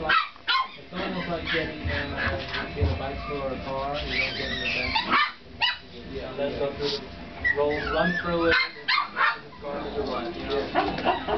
almost like It's almost like getting in, uh, get a bicycle or a car. You don't get in the back. Yeah, let's go through the roll, run through it, and then garbage or what, you know.